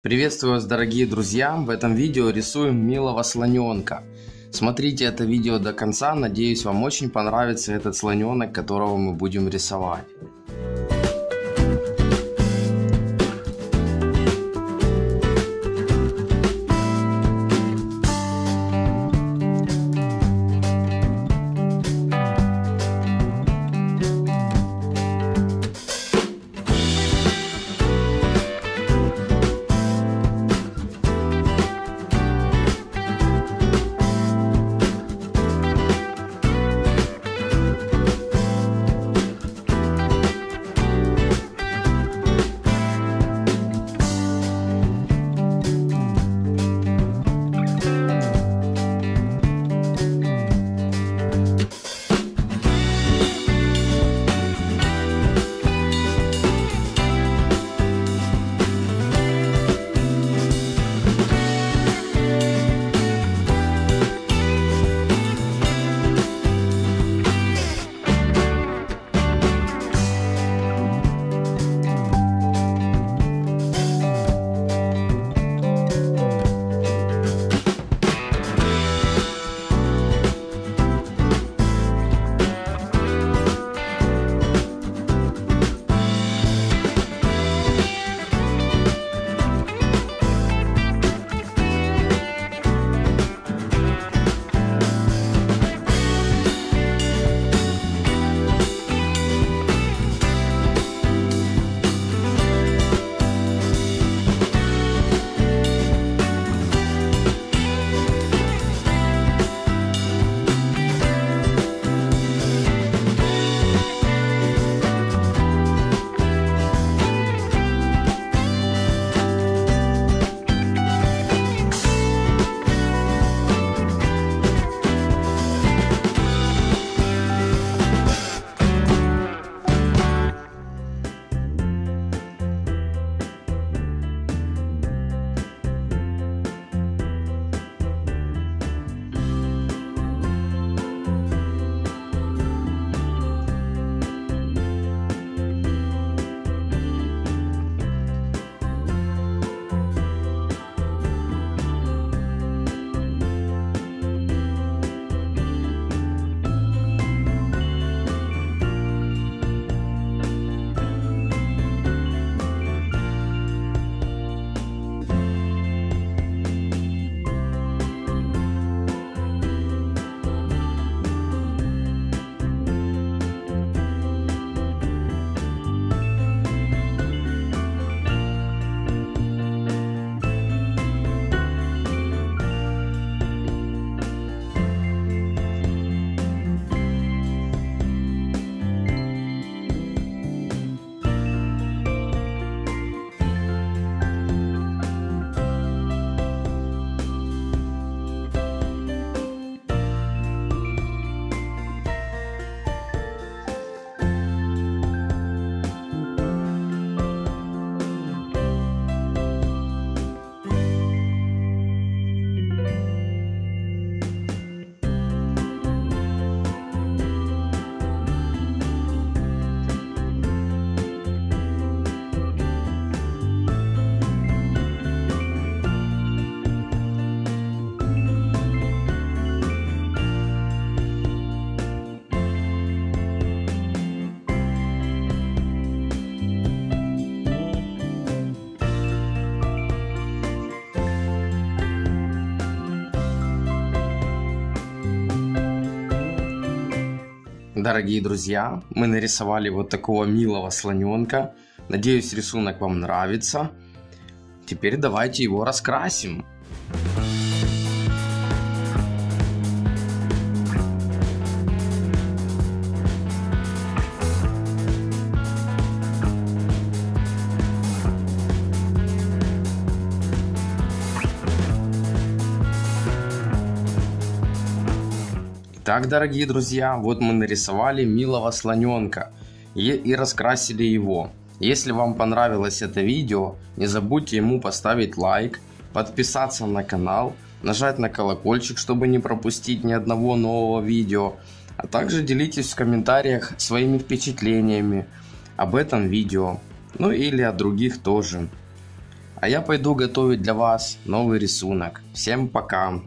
Приветствую вас, дорогие друзья! В этом видео рисуем милого слоненка. Смотрите это видео до конца, надеюсь вам очень понравится этот слоненок, которого мы будем рисовать. Дорогие друзья, мы нарисовали вот такого милого слоненка. Надеюсь, рисунок вам нравится. Теперь давайте его раскрасим. Итак, дорогие друзья, вот мы нарисовали милого слоненка и, и раскрасили его. Если вам понравилось это видео, не забудьте ему поставить лайк, подписаться на канал, нажать на колокольчик, чтобы не пропустить ни одного нового видео, а также делитесь в комментариях своими впечатлениями об этом видео, ну или о других тоже. А я пойду готовить для вас новый рисунок. Всем пока!